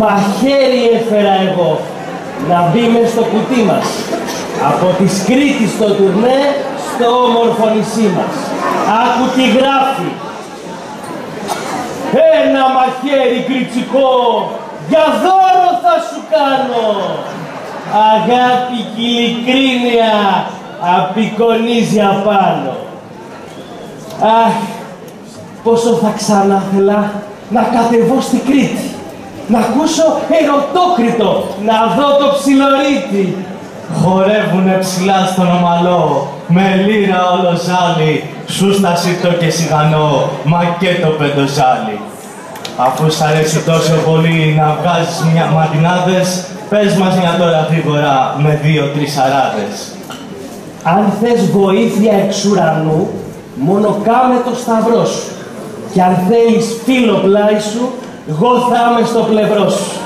Μαχαίρι έφερα εγώ να μπει μες στο κουτί μας. Από τη Κρήτη στο τουρνέ στο όμορφο νησί μας. Άκου τι γράφει. Ένα μαχαίρι κριτσικό για δώρο θα σου κάνω. Αγάπη και ειλικρίνεια απεικονίζει απάνω. Αχ, πόσο θα ξανά θέλα να κατεβώ στη Κρήτη, να ακούσω ερωτόκριτο, να δω το ψιλορίτι. Χορεύουνε ψηλά στον ομαλό, με λύρα όλο ζάλι, σούστα σιτό και σιγανό, μα και το πεντοζάλι. Αφού σ' αρέσει τόσο πολύ να βγάζεις μια ματινάδες, πες μας μια τώρα γρήγορα με δύο-τρεις αράδες. Αν θες βοήθεια εξ ουρανού, μόνο κάμε το σταυρό σου. Και αν θέλεις φίλο πλάι σου, εγώ θα είμαι στο πλευρό σου.